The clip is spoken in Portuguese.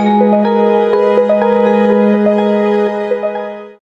Música